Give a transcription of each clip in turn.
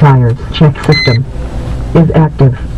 Tires check system is active.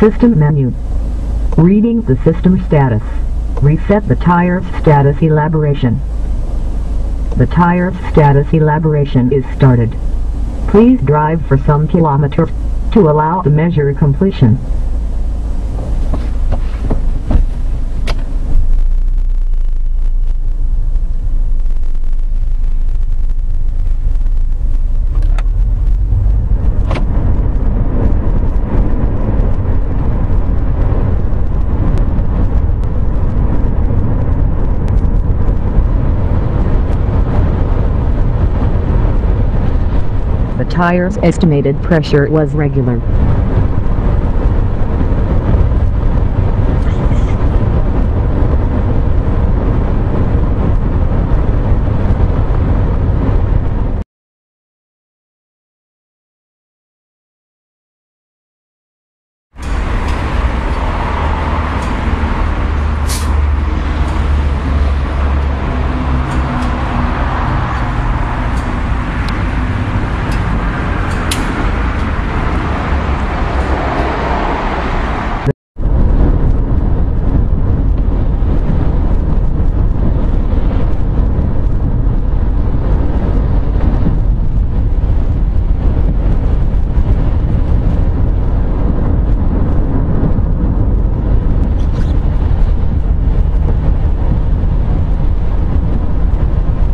System menu. Reading the system status. Reset the tire status elaboration. The tire status elaboration is started. Please drive for some kilometers to allow the measure completion. The tire's estimated pressure was regular.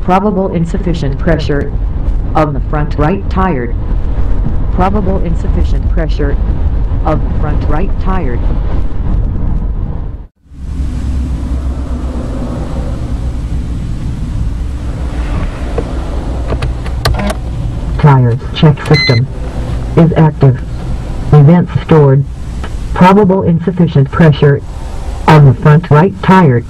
Probable insufficient pressure of the front right tire. Probable insufficient pressure of the front right tire. Tires check system is active. Events stored. Probable insufficient pressure on the front right tire.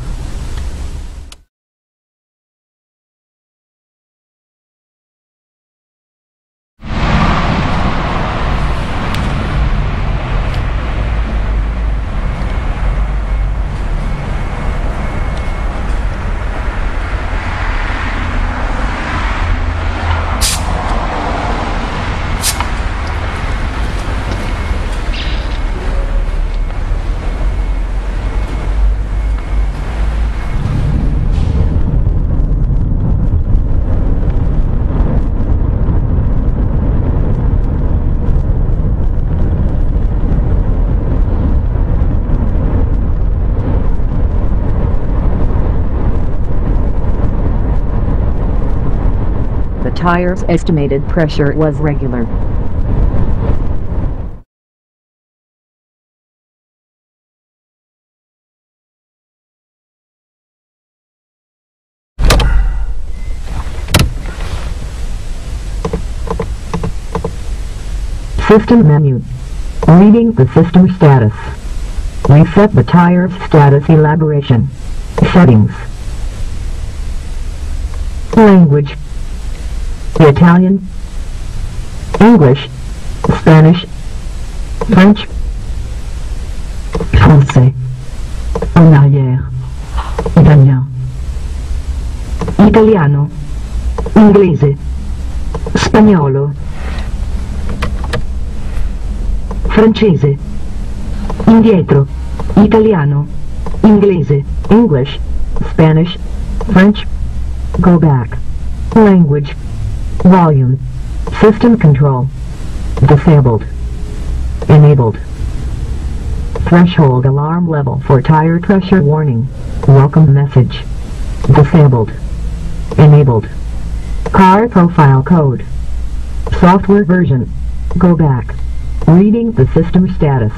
Tire's estimated pressure was regular. System menu. Reading the system status. Reset the tire's status elaboration. Settings. Language. Italian. English. Spanish. French. Français. En arrière. Italien. Italiano. Inglese. Spagnolo. Francese. Indietro. Italiano. Inglese. English. Spanish. French. Go back. Language. Volume. System control. Disabled. Enabled. Threshold alarm level for tire pressure warning. Welcome message. Disabled. Enabled. Car profile code. Software version. Go back. Reading the system status.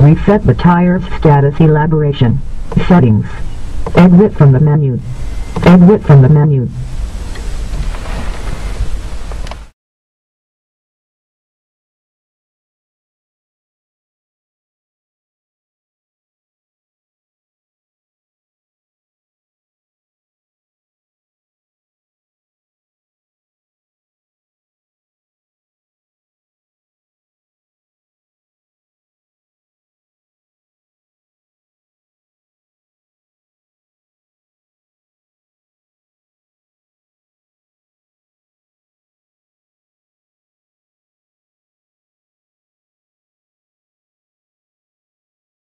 Reset the tire's status elaboration. Settings. Exit from the menu. Exit from the menu.